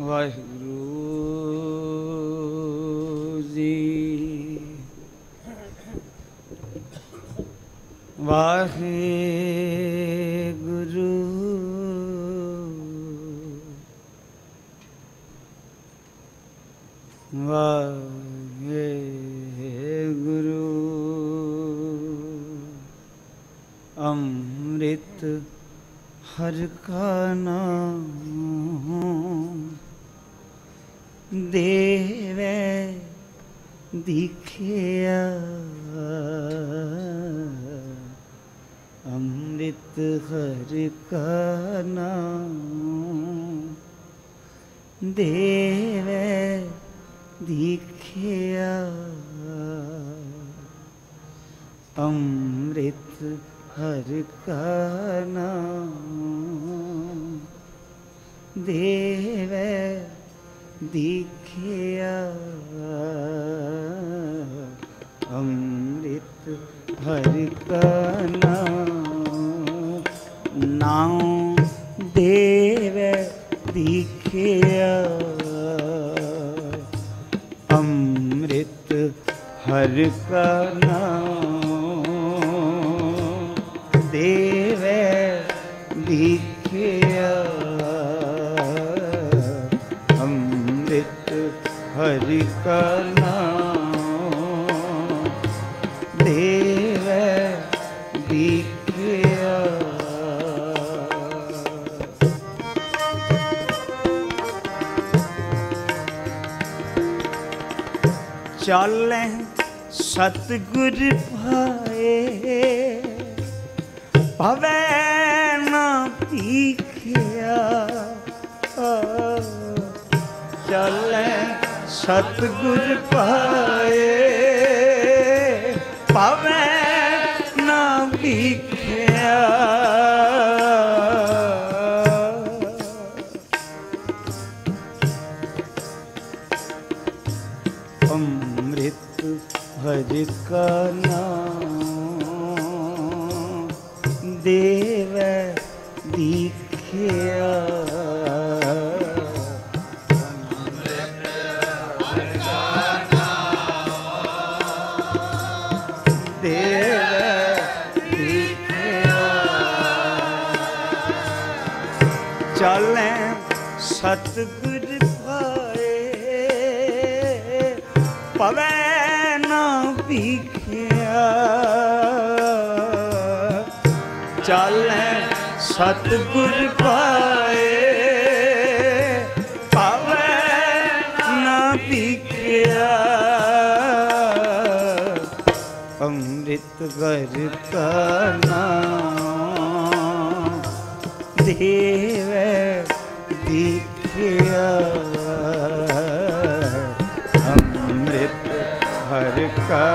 ਵਾਹਿਗੁਰੂ ਜੀ। ਵਾਹਿਗੁਰੂ। ਵਾਹਿਗੁਰੂ। ਅੰਮ੍ਰਿਤ ਹਰ ਕਾ ਨਾਮ ਦੇਵੇ ਦਿਖਿਆ। ਅੰਮ੍ਰਿਤ ਹਰ ਕਾ ਨਾਮ ਦੇਵੇ ਦਿਖਿਆ। ਅੰਮ੍ਰਿਤ ਹਰ ਕਾ ਨਾਮ ਦੇਵੇ ਦਿਖਿਆ ਅੰਮ੍ਰਿਤ ਹਰ ਕਾ ਨਾਮ ਨਾਮ ਦੇਵੇ ਦਿਖਿਆ ਅੰਮ੍ਰਿਤ ਹਰ ਕਾ ਨਾਮ ਹਰਿ ਕਾ ਨਾਮ ਦੇਵੇ ਦਿਖਿਆ ਚਾਲੈ ਸਤਿਗੁਰ ਭਾਏ ਪਵੈ ਨਾ ਭੀਖਿਆ। ਚਾਲੈ ਸਤਿਗੁਰ ਭਾਏ ਚਾਲੈ ਸਤਿਗੁਰ ਭਾਏ ਪਵੈ ਨਾ ਭੀਖਿਆ ਅੰਮ੍ਰਿਤ ਗਰ ਕਾ ਨਾਮ ਦੇਵੈ ਦੀਖਿਆ ਅੰਮ੍ਰਿਤ ਹਰ ਕਾ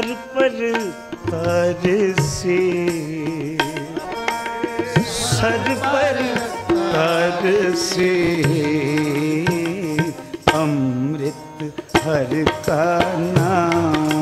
ਹਰ ਪਰ ਤਰਸੇ ਸਰ ਪਰ ਤਰਸੇ ਅੰਮ੍ਰਿਤ ਹਰ ਕਾ ਨਾਮ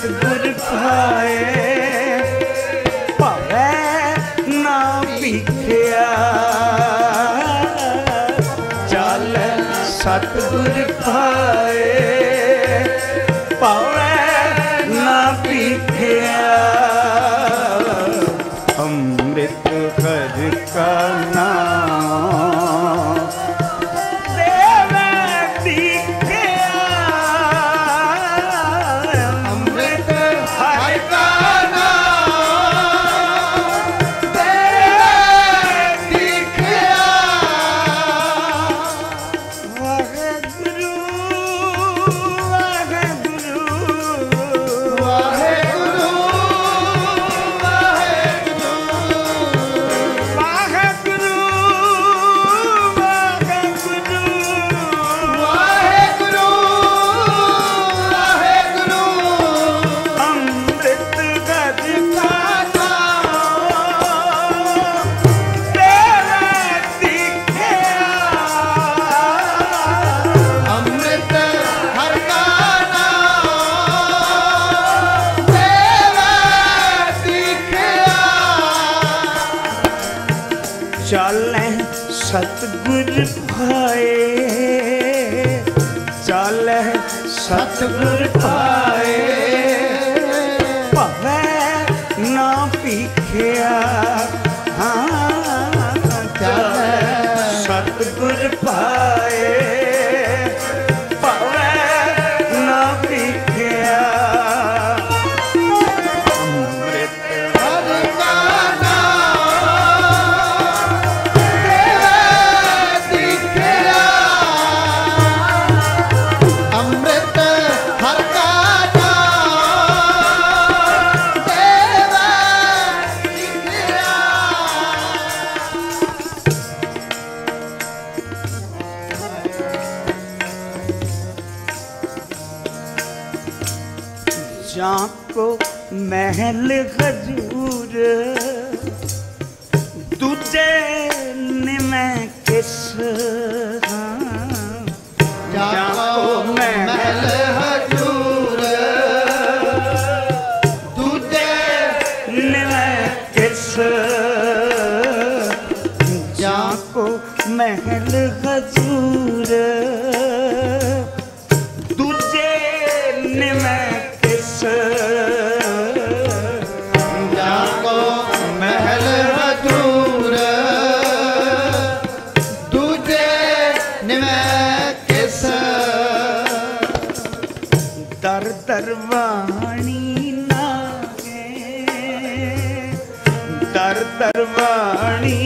possible. शाम को महल खजूर दूजे ने मैं किस 三二一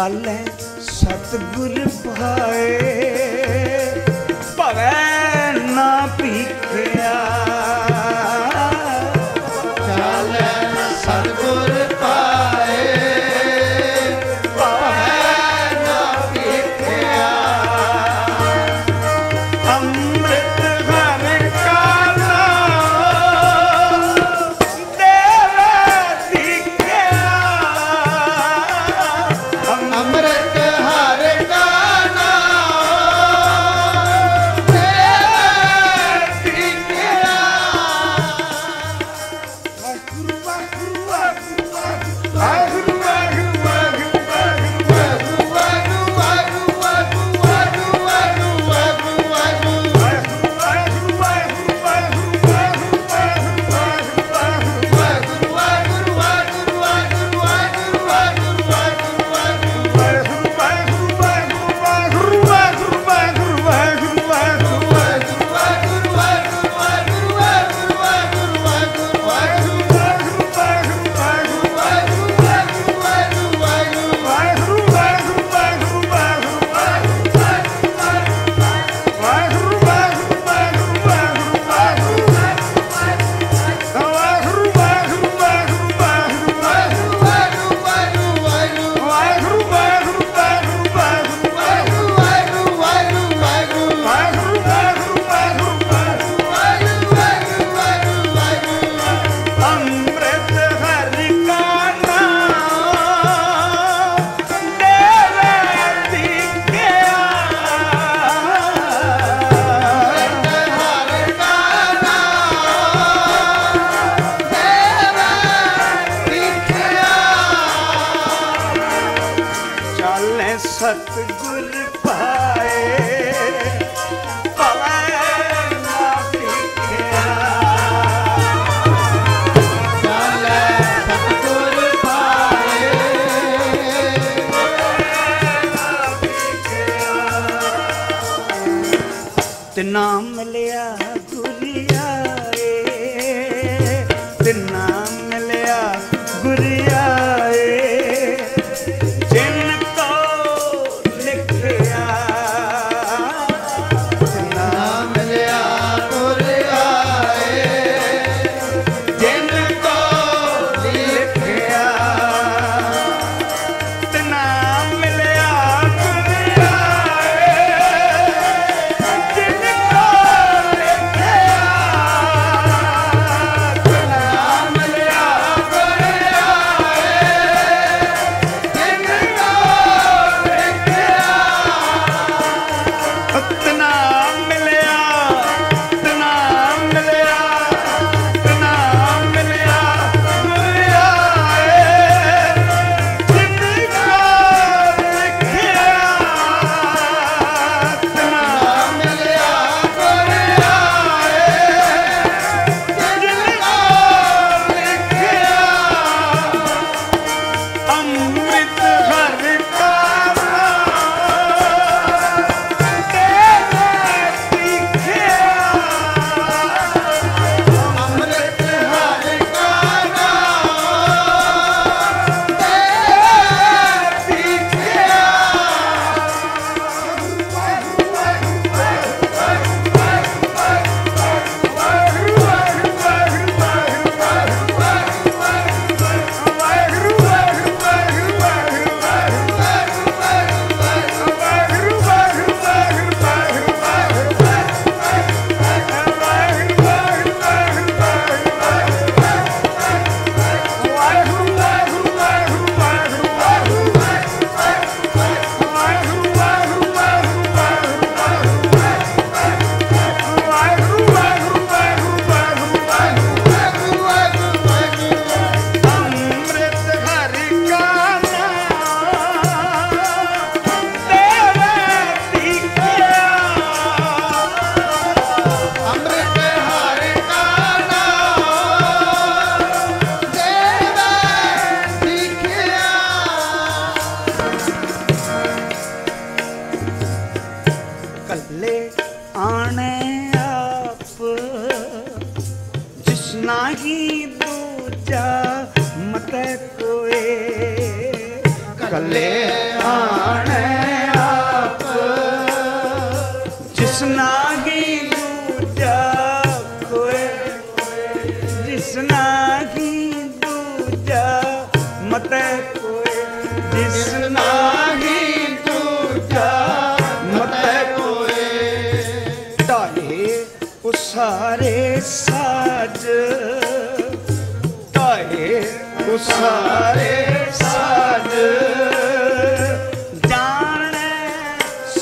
ਚਾਲੈ ਸਤਗੁਰ ਪਾਏ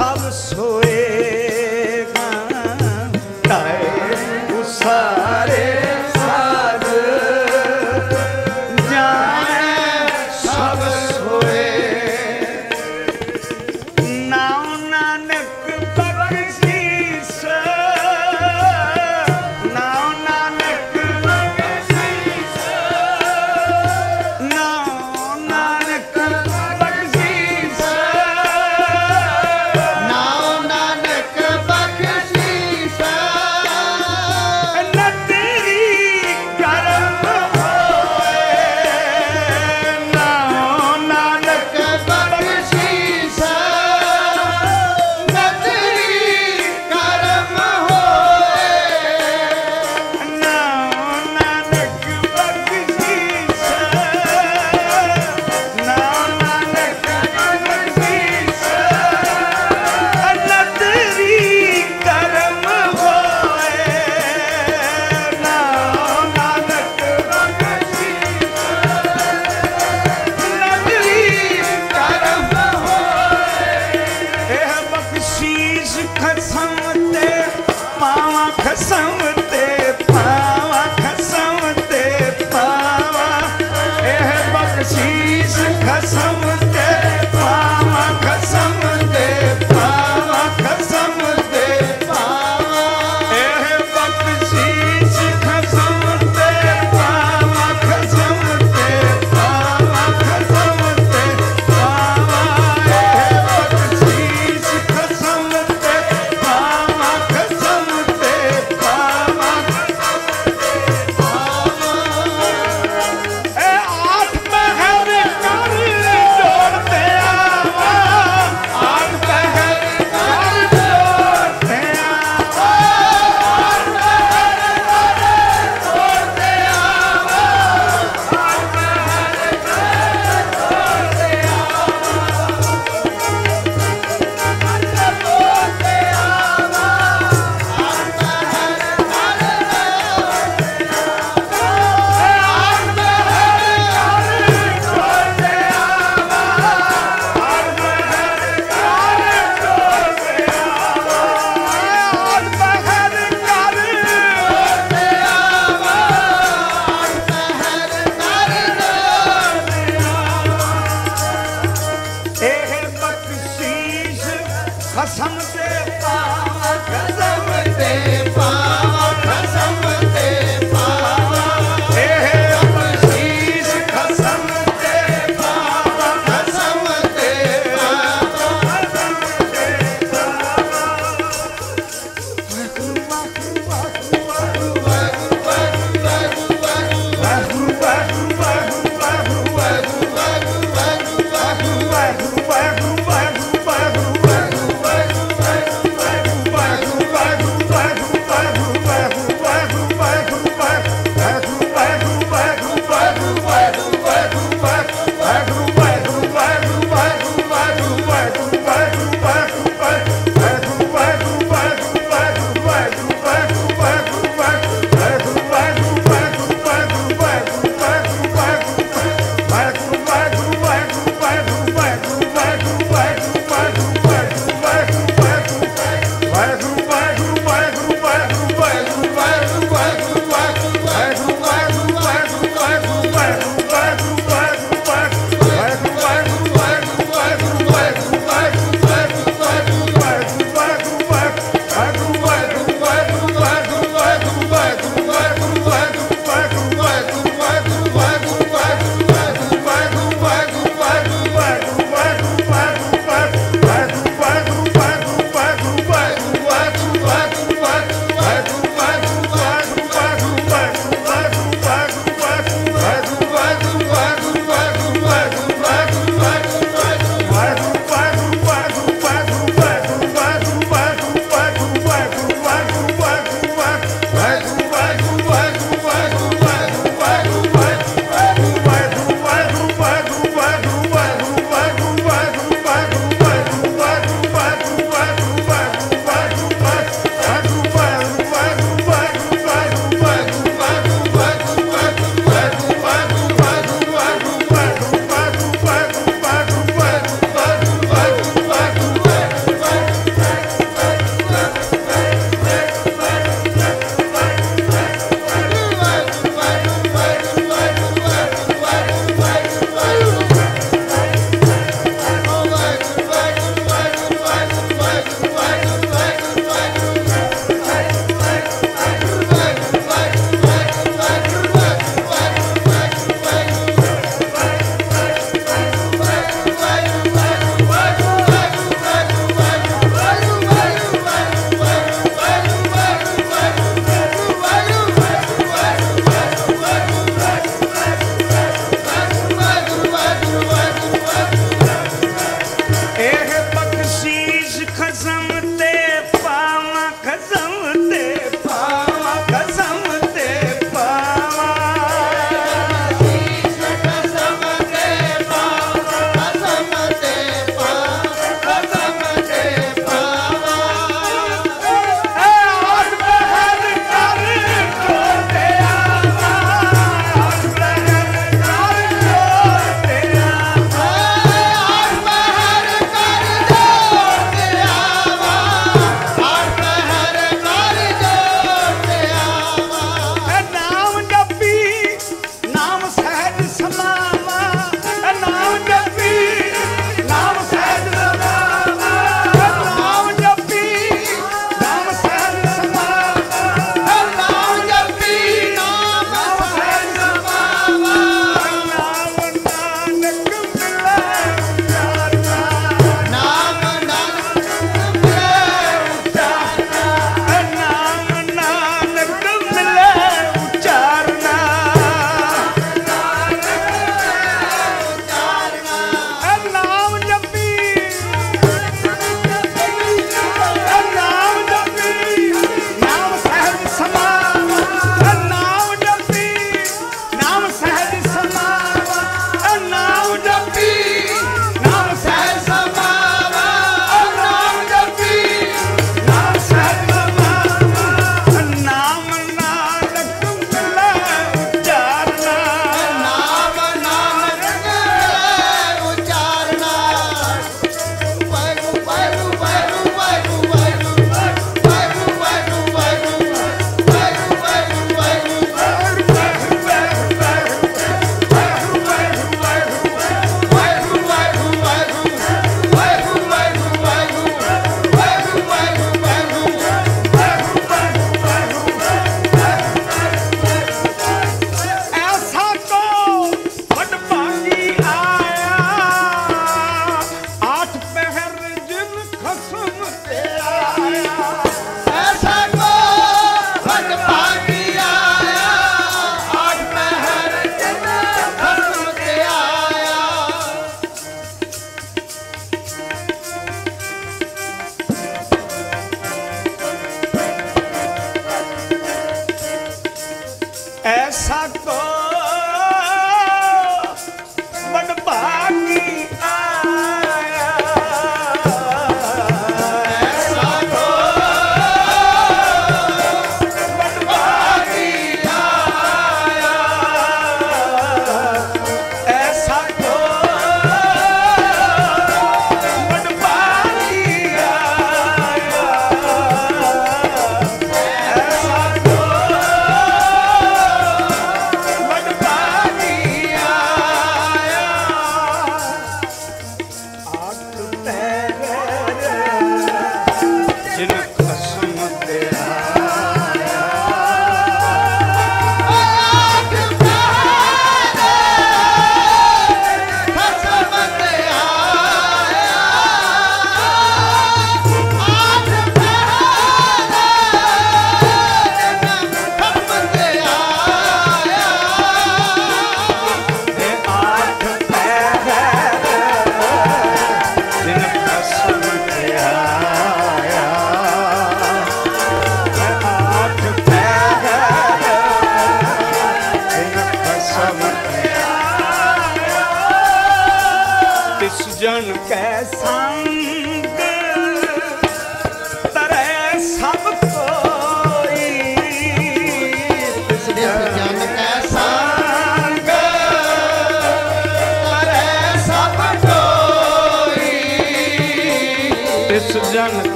ਸਭ ਸੋਏ।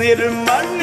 sinirlerim var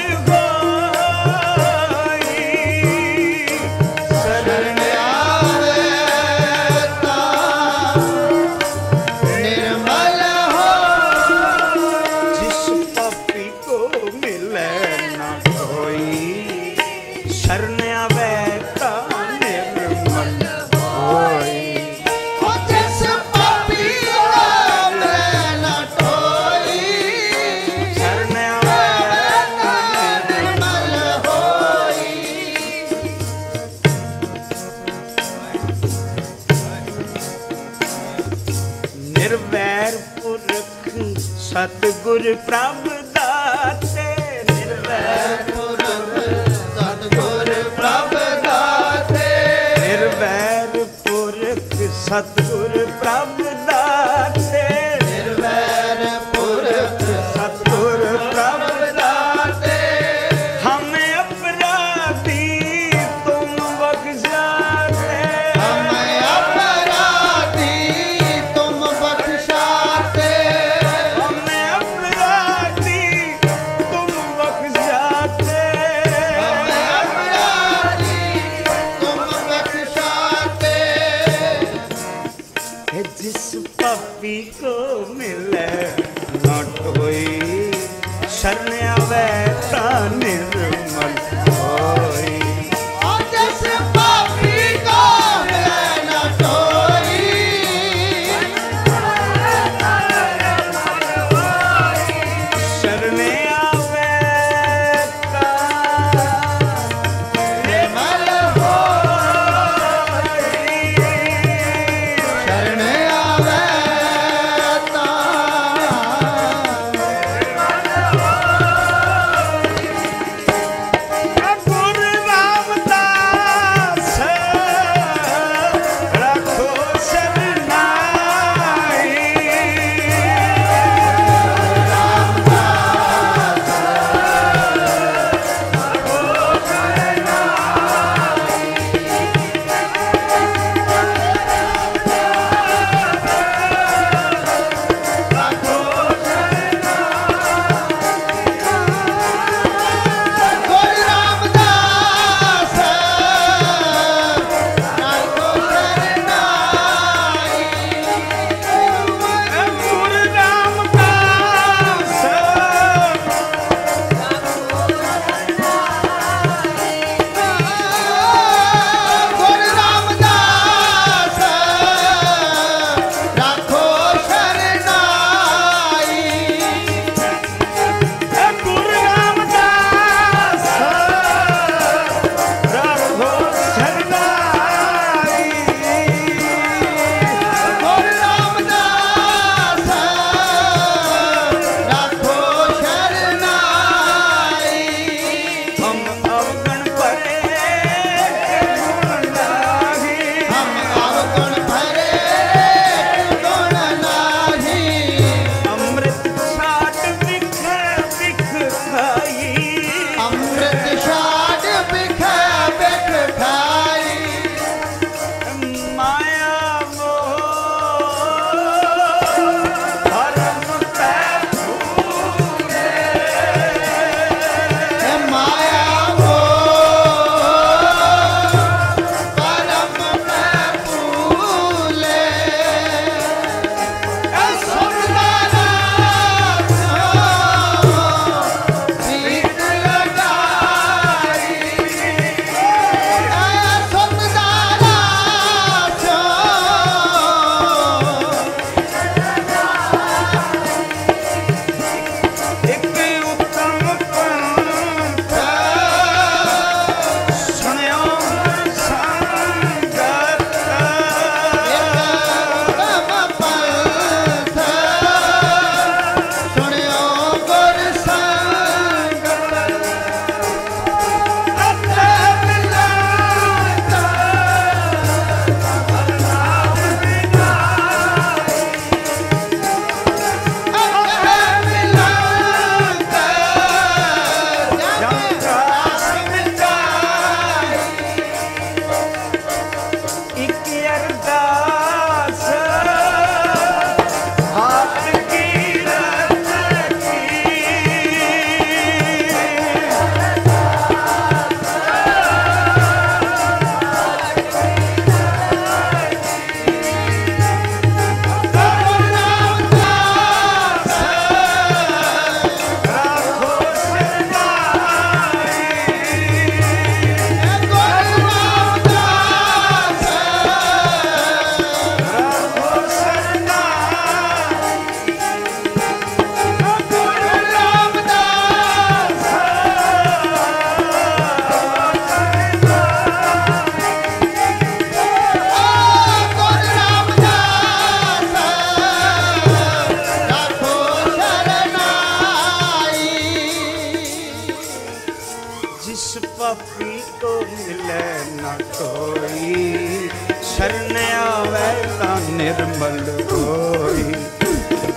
ਪਾਪੀ ਕੋ ਮਿਲੈ ਨਾ ਕੋਈ। ਸ਼ਰਨ ਆਵੈ ਤਾਂ ਨਿਰਮਲ ਹੋਈ।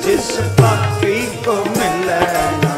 ਜਿਸ ਪਾਪੀ ਕੋ ਮਿਲੈ ਨਾ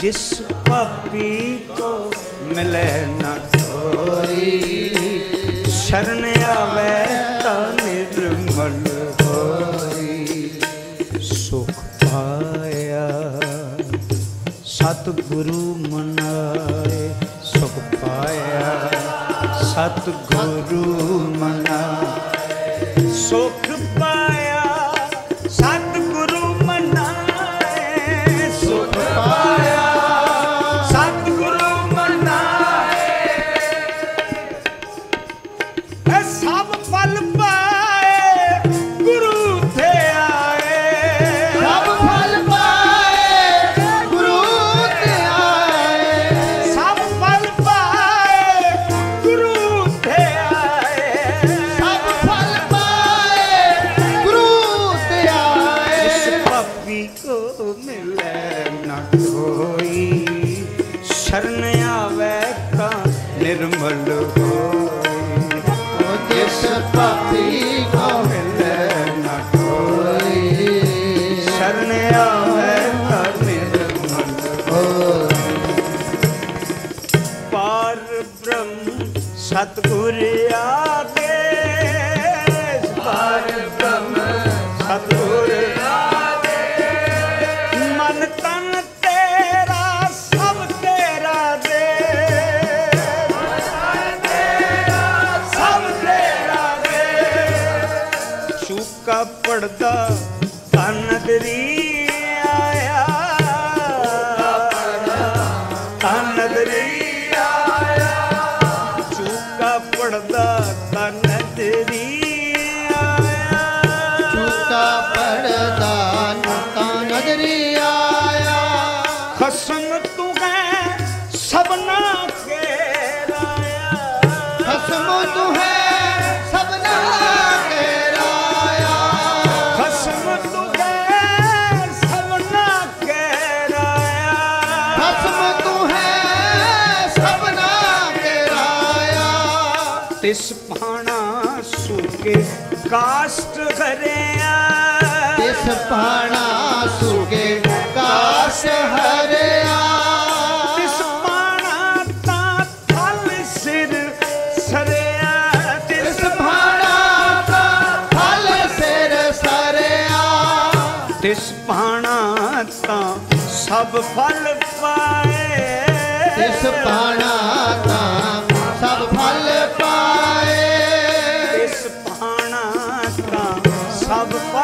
ਜਿਸ ਪਾਪੀ ਕੋ ਮਿਲੇ ਨਾ ਕੋਈ, ਸ਼ਰਨ ਆਵੇ ਤਾਂ ਨਿਰਮਲ ਹੋਈ। ਸੁਖ ਪਾਇਆ ਸਤ ਗੁਰੂ ਮਨਾਏ, ਸੁਖ ਪਾਇਆ ਸਤ ਗੁਰੂ ਮਨਾਏ ਕਾਸ਼ਟ ਹਰਿਆ। ਇਸ ਪਾਣਾ ਸੁਗੇ ਕਾਸ਼ ਹਰਿਆ। ਇਸ ਪਾਣਾ ਤਾਂ ਥਲ ਸਿਰ ਸਰਿਆ। ਇਸ ਪਾਣਾ ਤਾਂ ਫਲ ਸਿਰ ਸਰਿਆ। ਇਸ ਪਾਣਾ ਤਾਂ ਸਭ ਫਲ ਪਾਏ। ਇਸ ਪਾਣਾ ਤਾਂ of the Father.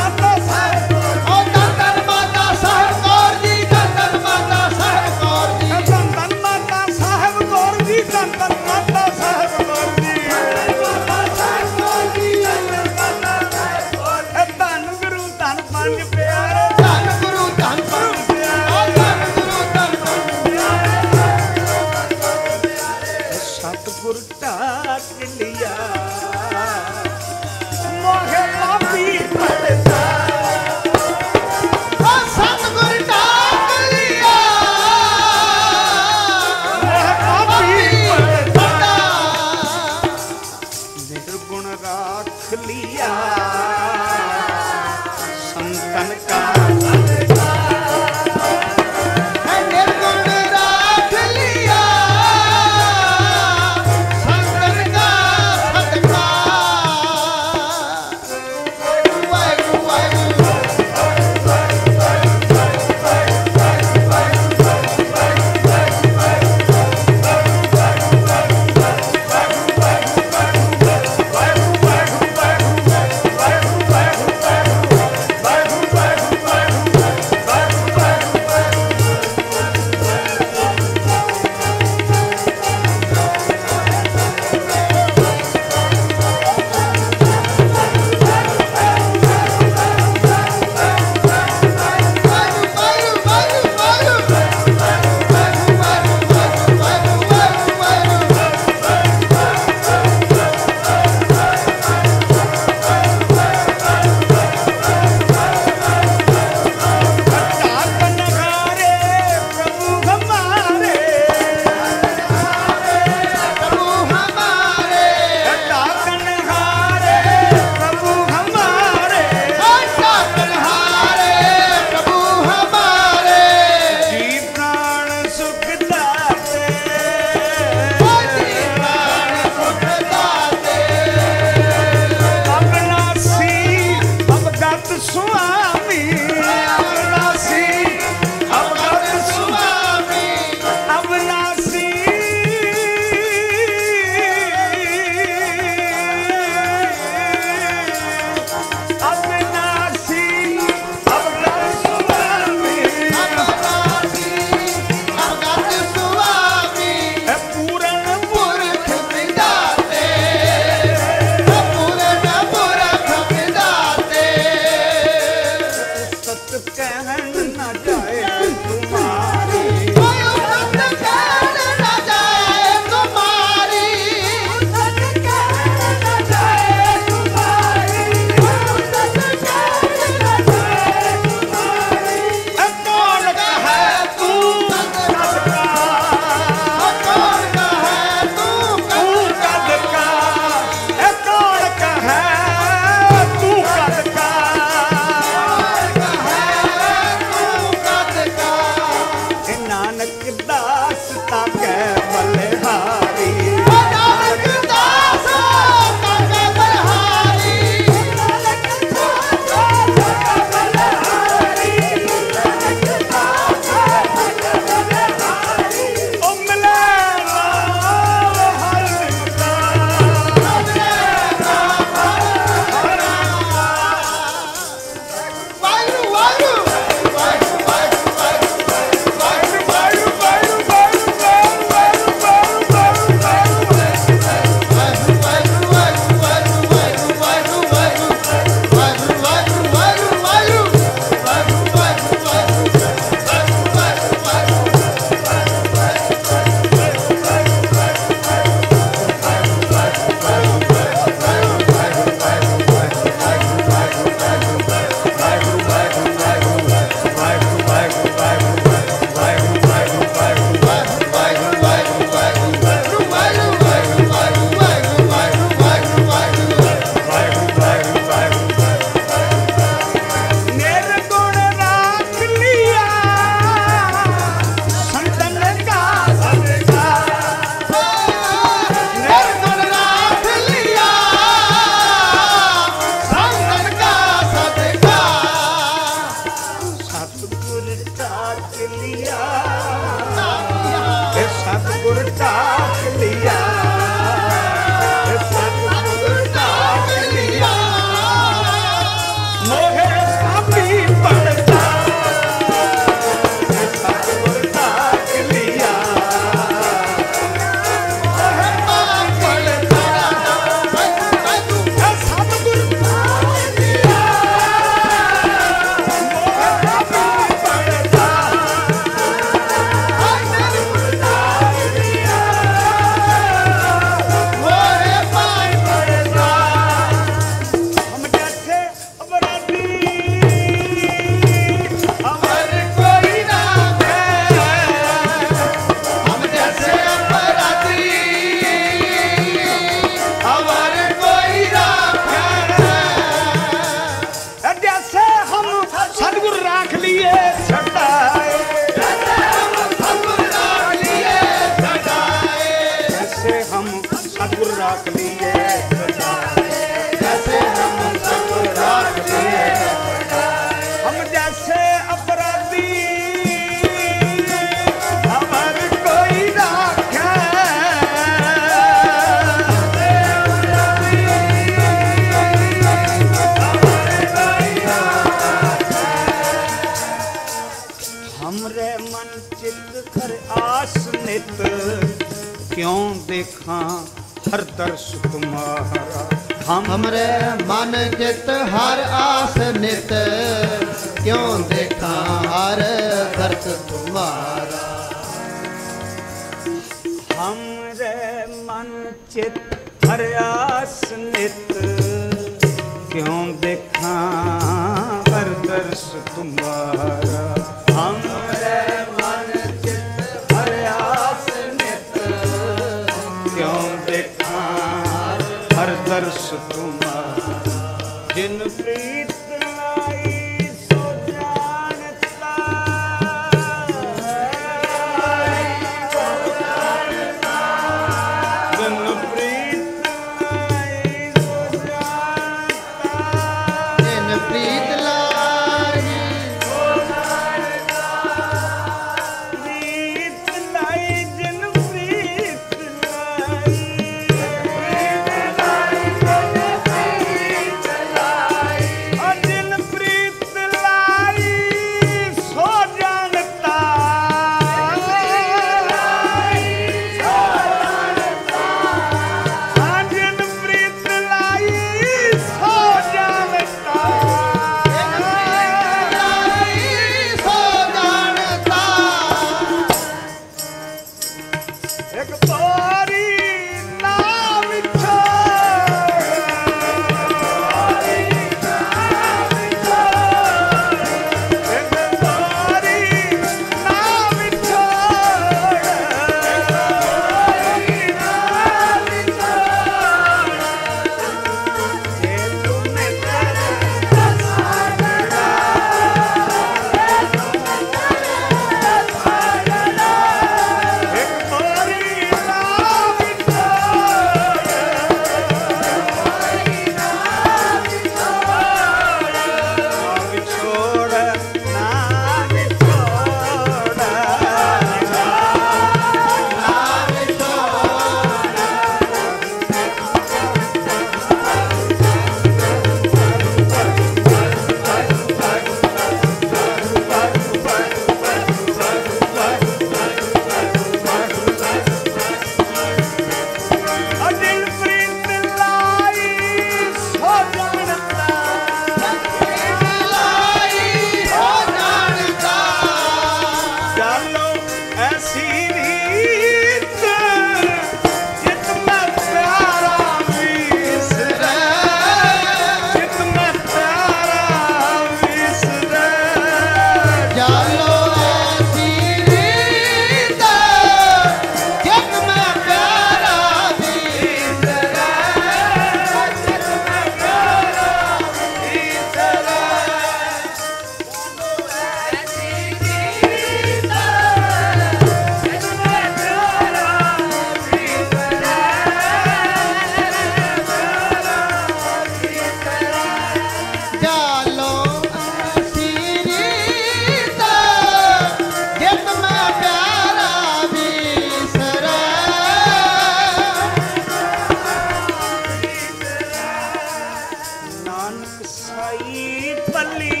ਸਾਈ ਪੱਲੀ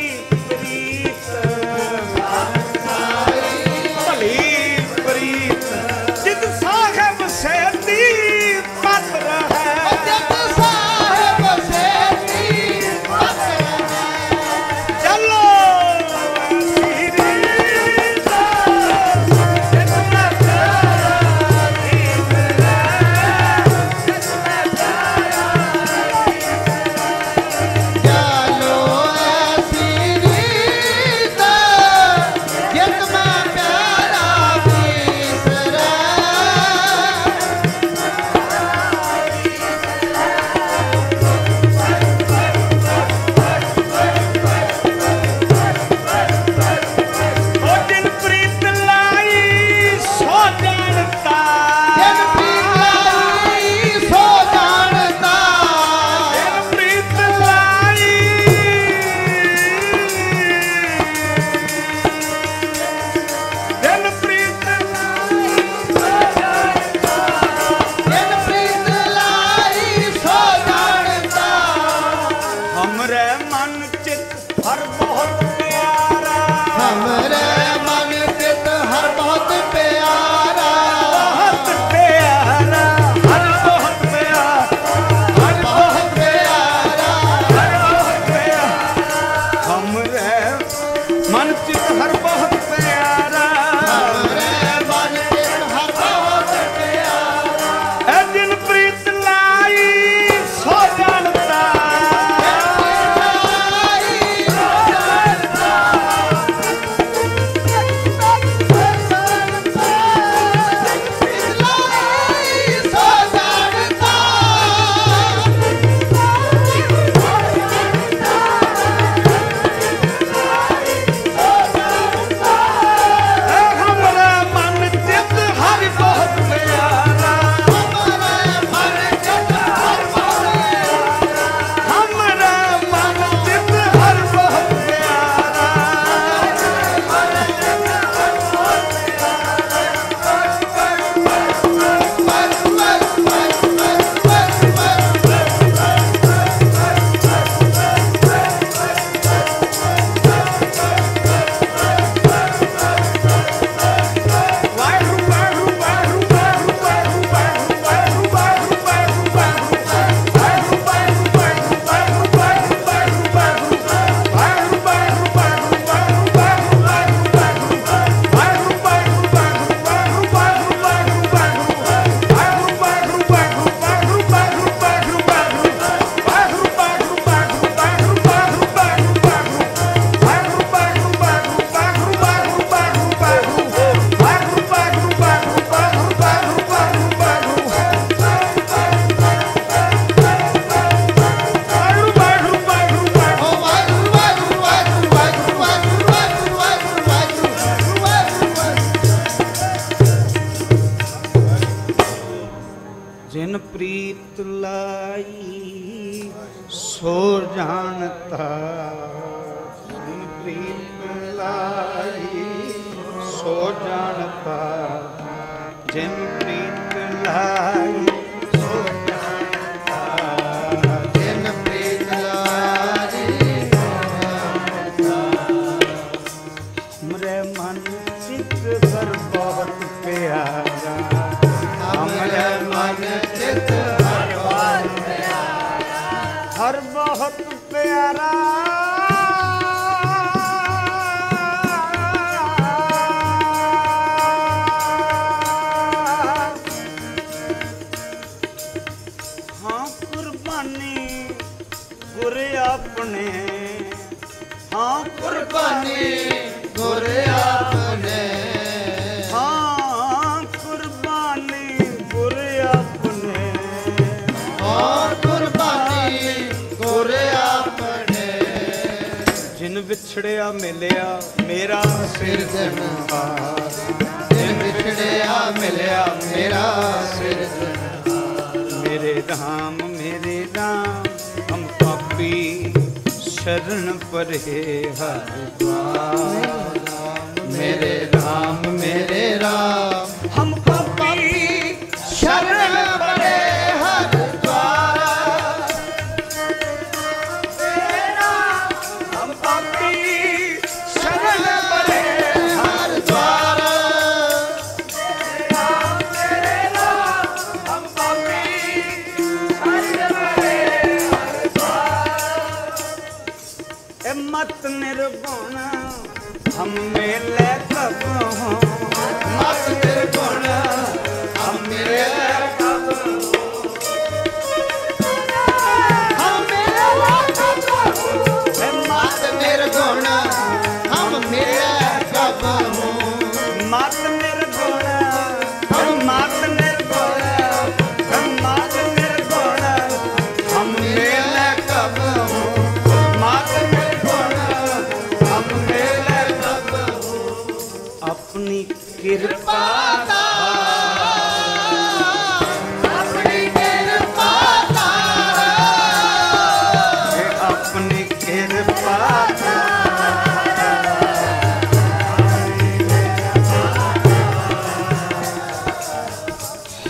ਕਿਰਪਾ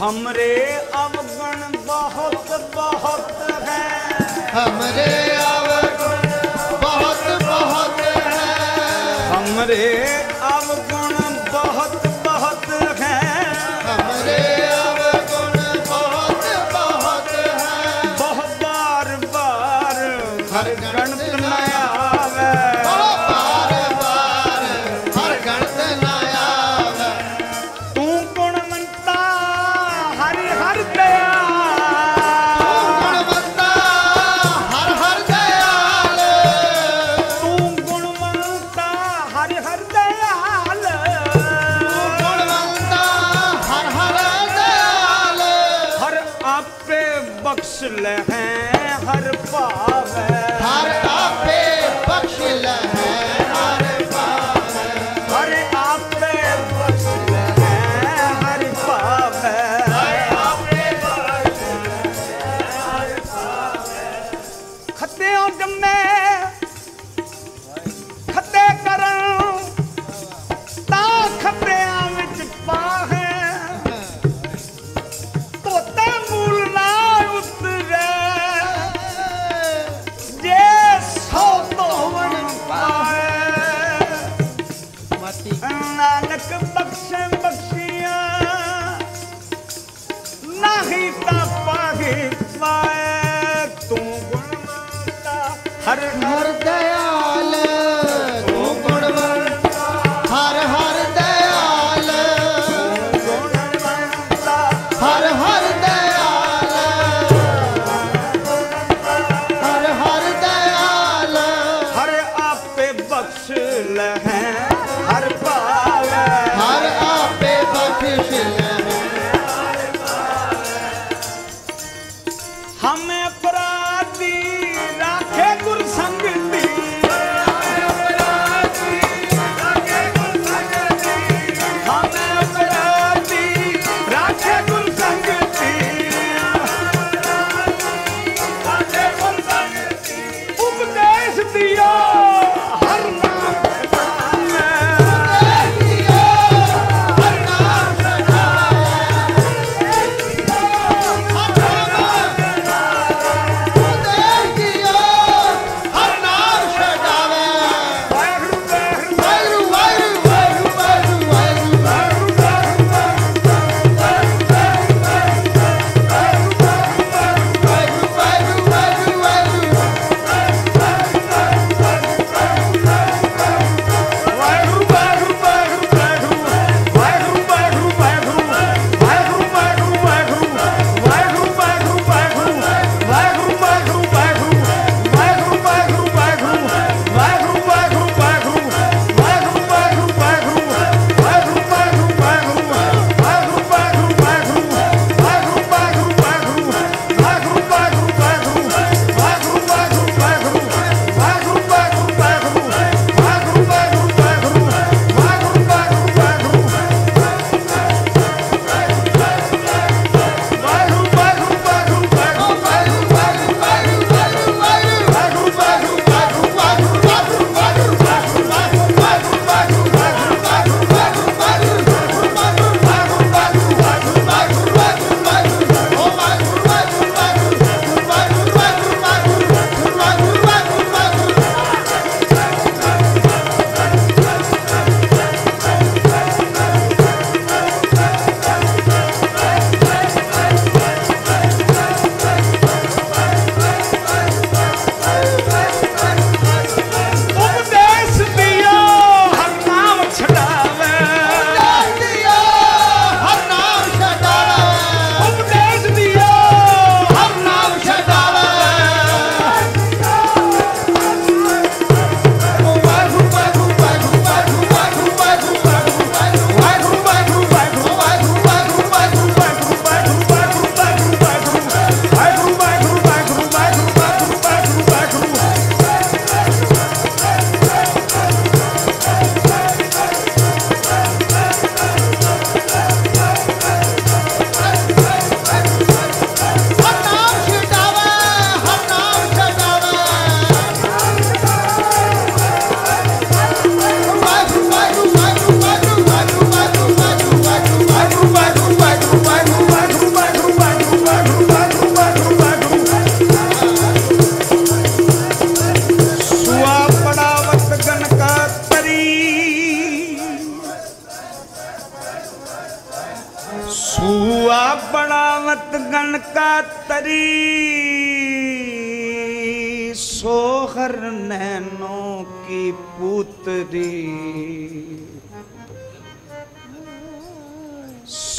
ਹਮਰੇ ਅਵਗਣ ਬਹੁਤ ਬਹੁਤ ਹੈ। ਹਮਰੇ ਅਵਗਣ ਬਹੁਤ ਬਹੁਤ ਹੈ। ਹਮਰੇ ਅਵਗਣ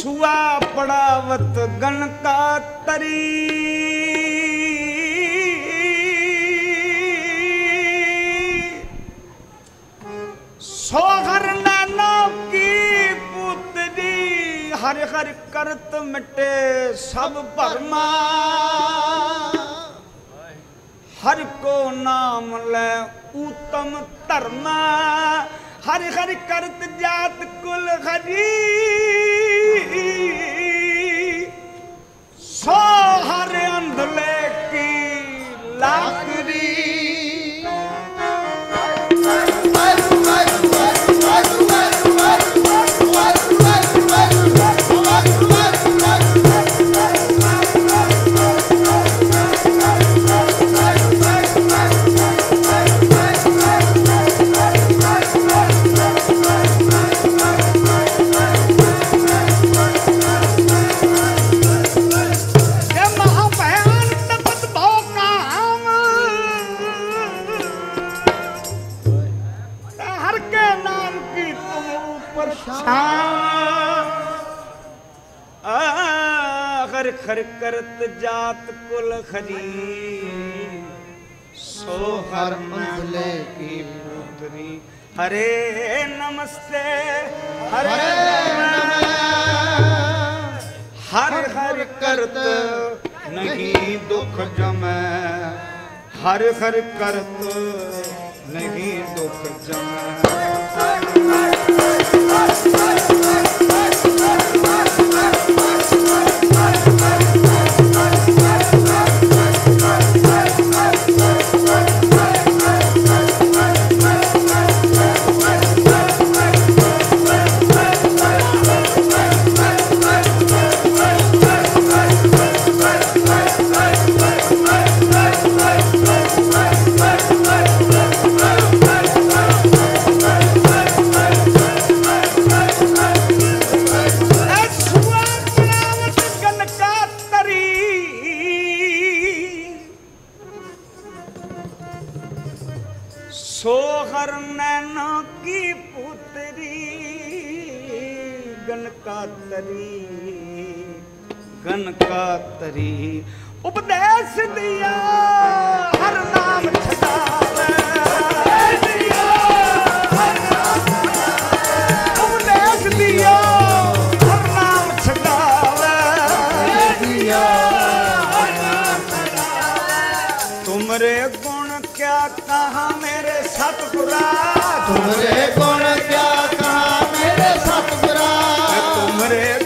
सुआ पड़ावत गण का तरी सोहर नैनों की पुतरी हर हर करत मिटे सब भरमा हर को नाम ले उत्तम धर्मा हर हर करत जात कुल हरी 三 ਕਰਤ ਜਾਤ ਕੁਲ ਖਨੀ। ਸੋ ਹਰ ਮੰਜ਼ਲੇ ਕੀ ਮੂਤਰੀ। ਹਰੇ ਨਮਸਤੇ ਹਰੇ ਹਰ ਹਰ ਕਰਤ ਨਹੀਂ ਦੁੱਖ ਜਮੈ। ਹਰ ਹਰ ਕਰਤ ਨਹੀਂ ਦੁੱਖ ਜਮੈ। ਕਾ ਤਰੀ ਉਪਦੇਸ਼ ਦਿਆ ਹਰ ਨਾਮ ਛਡਾਵੇ ਹਰ ਨਾਮ ਛਡਾਵੇ ਤੁਮਰੇ ਗੁਣ ਕਿਆ ਕਹਾ ਮੇਰੇ ਸਤਿਗੁਰਾ? ਤੁਮਰੇ ਗੁਣ ਕਿਆ ਕਹਾ ਮੇਰੇ ਸਤਿਗੁਰਾ? ਤੁਮਰੇ